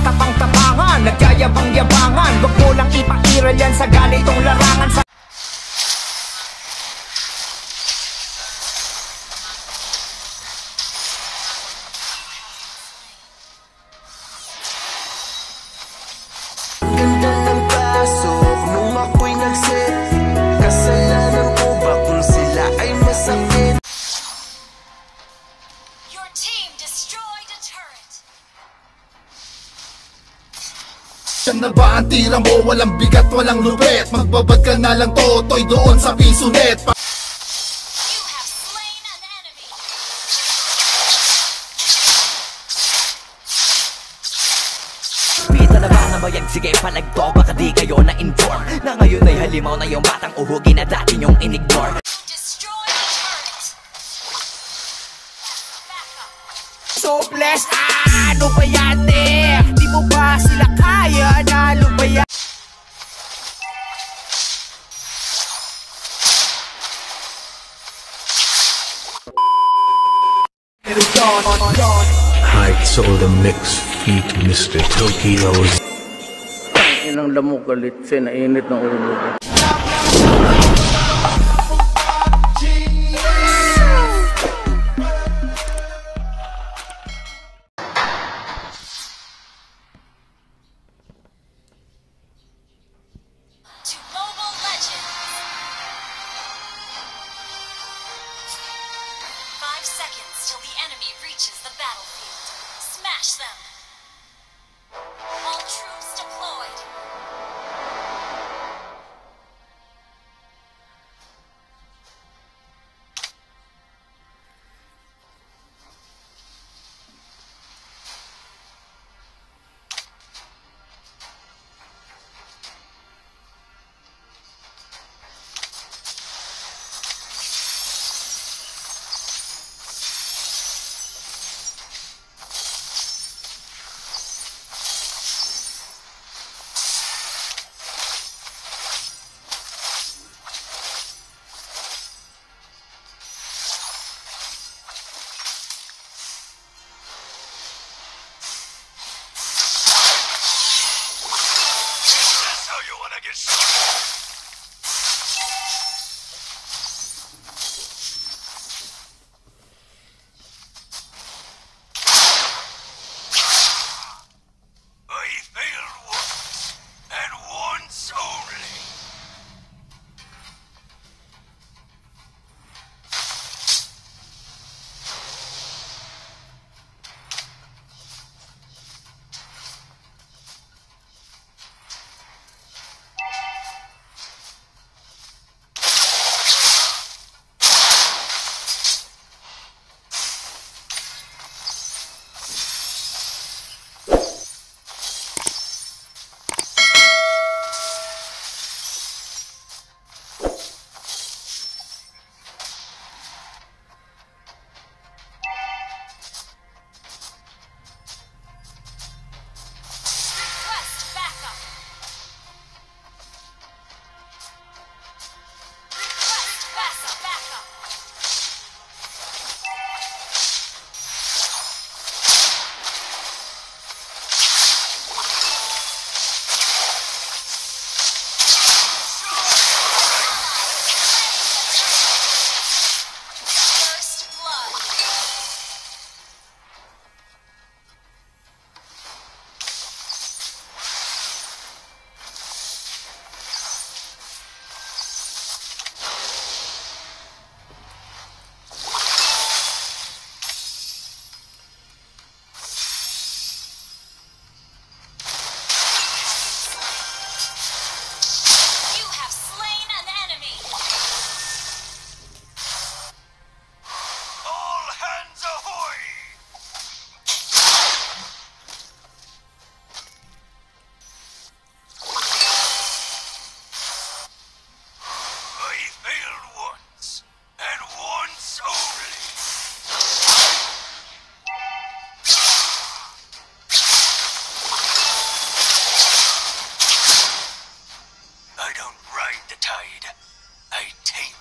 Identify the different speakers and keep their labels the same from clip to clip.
Speaker 1: Nagtatapang-tapangan, nagyayabang-yabangan. Huwag mo lang ipairal yan sa ganitong larangan sa
Speaker 2: Yan na ba ang tira mo? Walang bigat, walang lupit Magbabad ka na lang totoy doon sa piso net Pa-
Speaker 3: bayag? Sige palagto Baka di kayo na-inform Na ngayon ay halimaw na yung batang uhugi na dati nyong inignore.
Speaker 1: So blessed, ah, ano ba yan eh? Mo ba sila kaya na lumayan?
Speaker 4: Heights or the mix feet Mr. Tokyo's
Speaker 5: Inang lamok galit siya, nainit ng ulo ko.
Speaker 6: Enemy reaches the battlefield. Smash them. I don't ride the tide. I take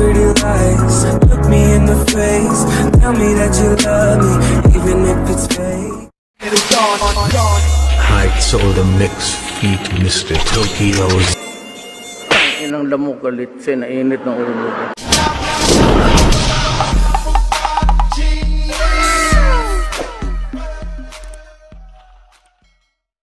Speaker 6: pretty lies Look me in the
Speaker 7: face Tell me that you love me Even if it's fake
Speaker 4: feet, Mr. Tokyo's
Speaker 5: Inang ulo.